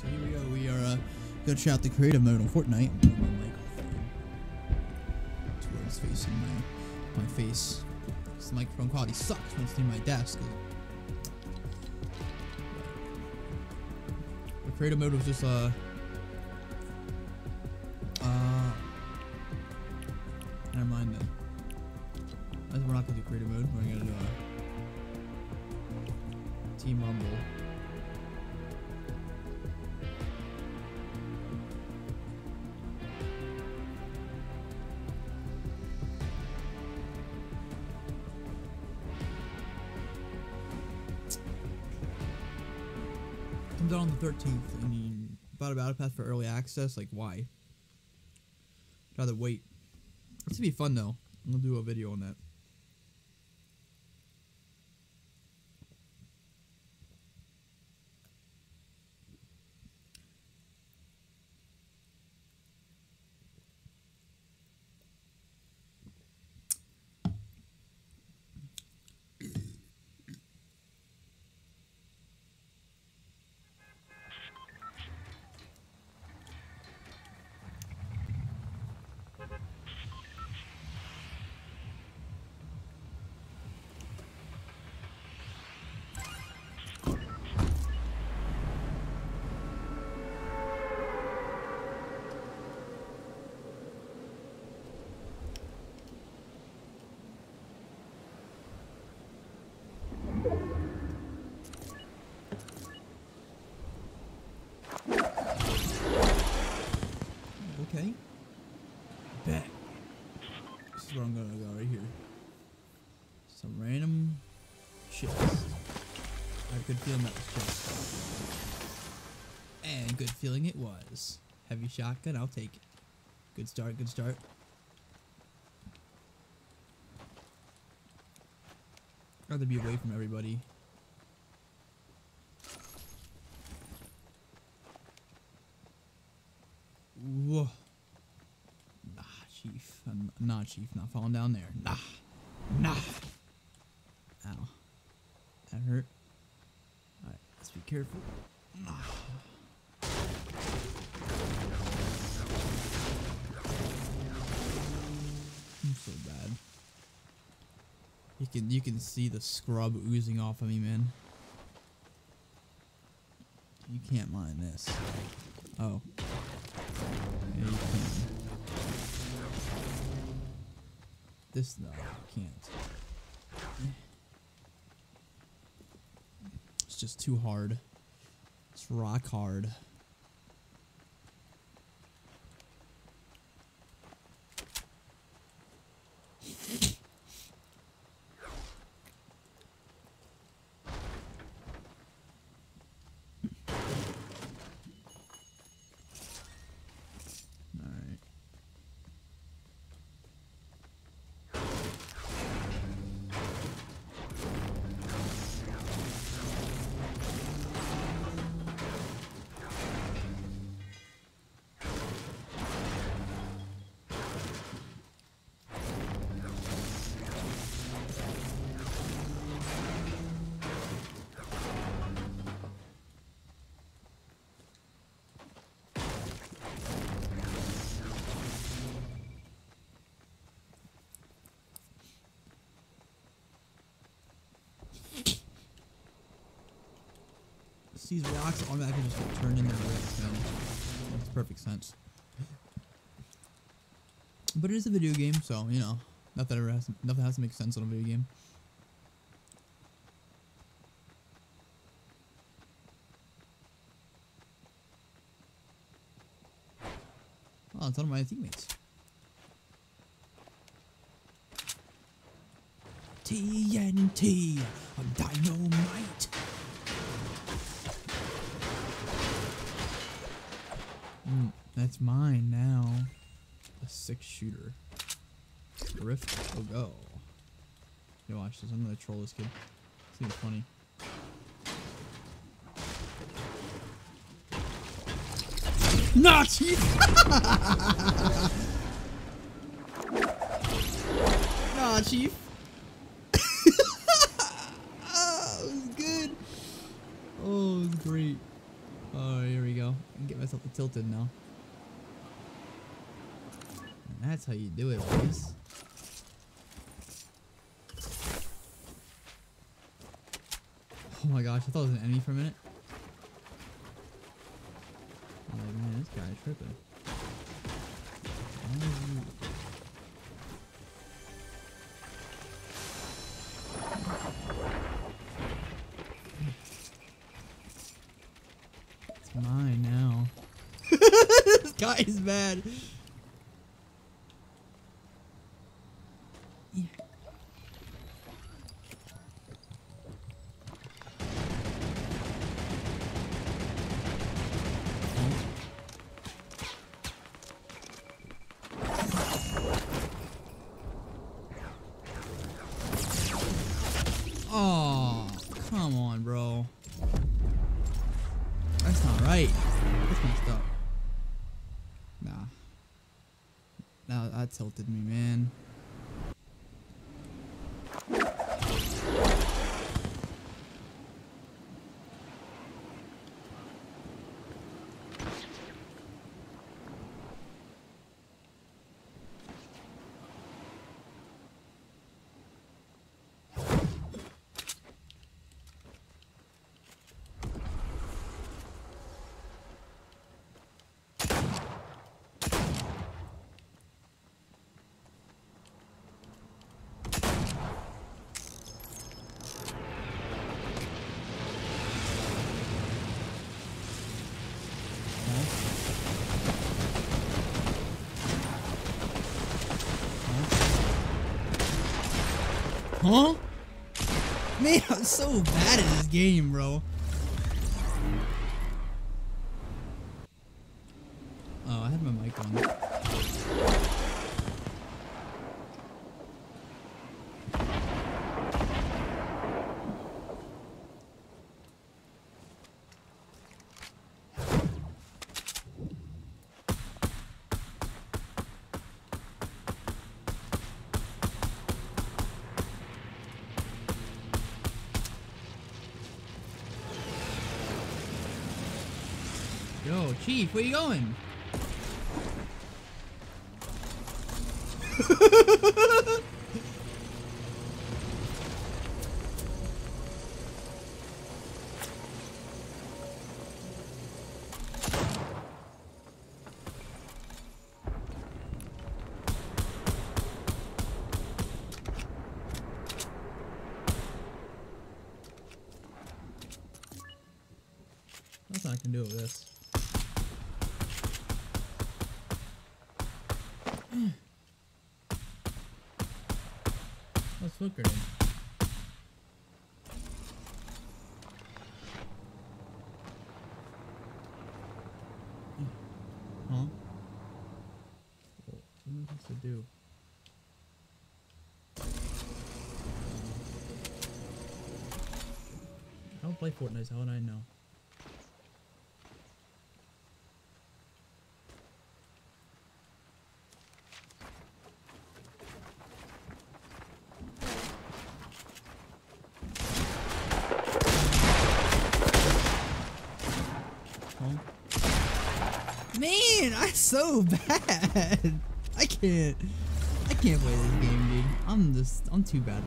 So here we go. We are uh, gonna try out the creative mode on Fortnite. Towards facing my my face. the microphone quality sucks when it's near my desk. The creative mode was just uh comes out on the 13th and you bought a battle pass for early access like why? I'd rather wait. It's gonna be fun though. I'm gonna do a video on that okay bet this is where i'm gonna go right here. Some random shit i good feeling that was chest and good feeling it was. Heavy shotgun i'll take it. Good start good start. Rather be away from everybody Whoa. Nah, chief. I'm, nah, chief. Not falling down there. Nah. Nah. Ow. That hurt. Alright, let's be careful. Nah. I'm so bad. You can you can see the scrub oozing off of me, man. You can't mind this. Oh. Yeah, This no, you can't. It's just too hard. It's rock hard. These rocks automatically just get turned into bricks, man. Makes perfect sense. But it is a video game, so you know, nothing ever has nothing has to make sense on a video game. Oh, it's one of my teammates. TNT, I'm dynamite. Mm, that's mine now. A six shooter. Rift go. Yo, watch this. I'm gonna troll this kid. Seems funny. Nazi! nah, chief. oh, it was good. Oh, it was great. Oh, here we go. I can get myself a tilted now. That's how you do it, boys. Oh my gosh, I thought it was an enemy for a minute. I'm like, man, this guy's tripping. It's mine now. this guy is mad. Yeah. Oh, come on, bro. That's not right. That's messed. Nah. Nah, that tilted me, man. Huh? Man, I'm so bad at this game, bro. Oh, I had my mic on. Yo, Chief, where you going? Nothing I can do with this. What's Flicker in? Huh? Well, what am I to do? I don't play Fortnite, how would I know? Huh? Man, I'm so bad. I can't. I can't play this game, dude. I'm just. I'm too bad.